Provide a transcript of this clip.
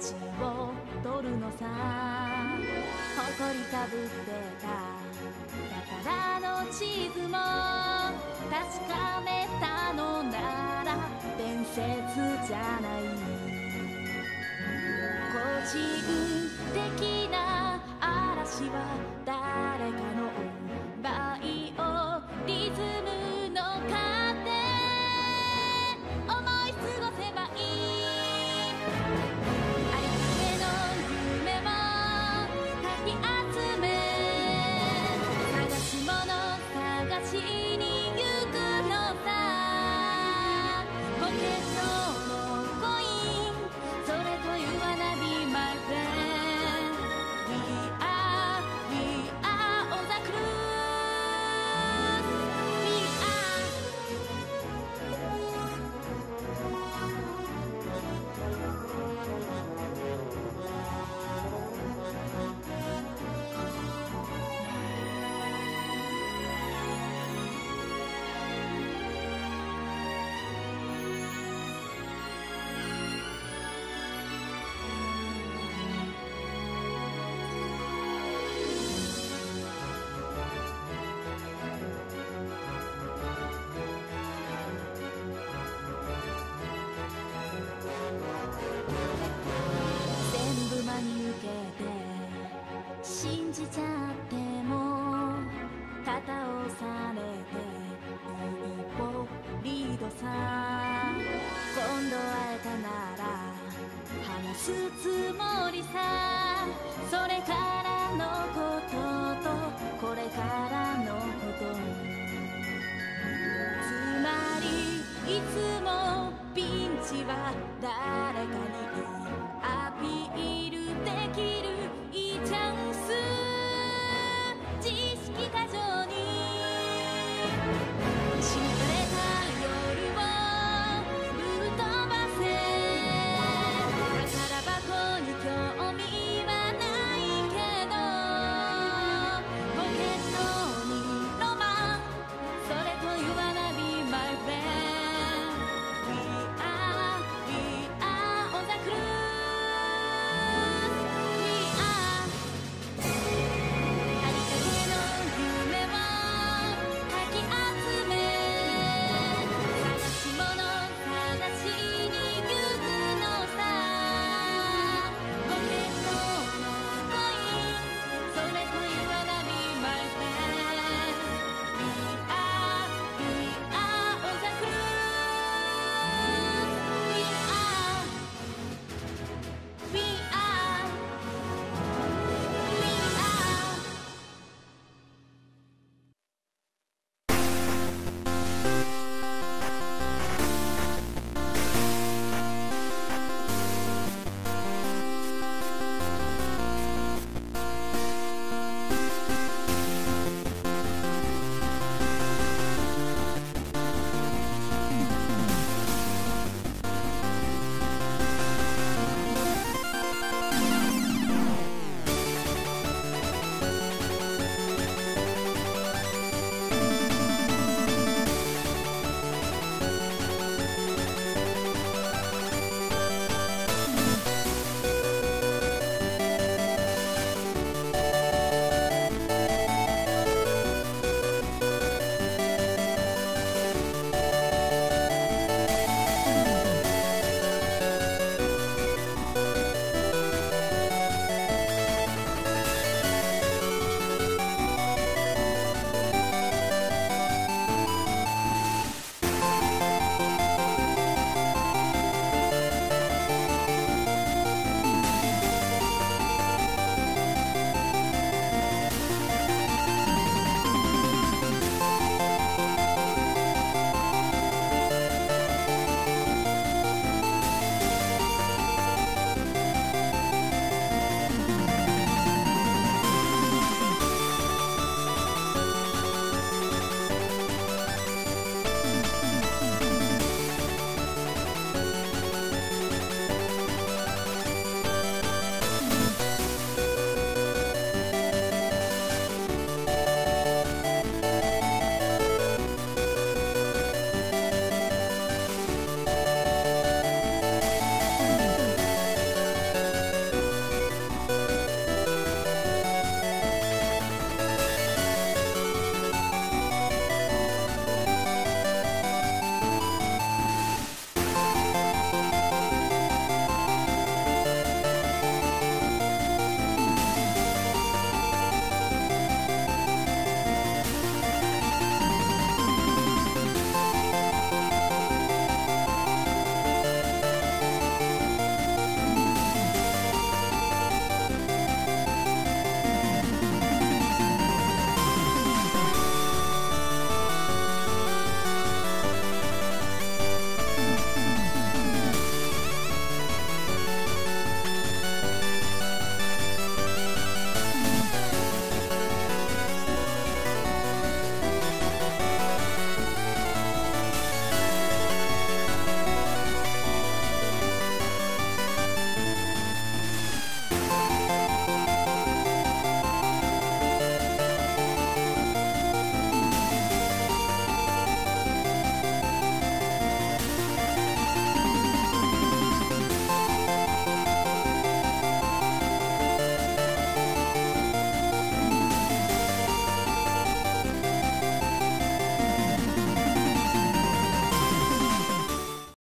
ちを取るのさ。誇りかぶってた。宝の地図も。確かめたのなら。伝説じゃない。個人的な嵐は誰かの倍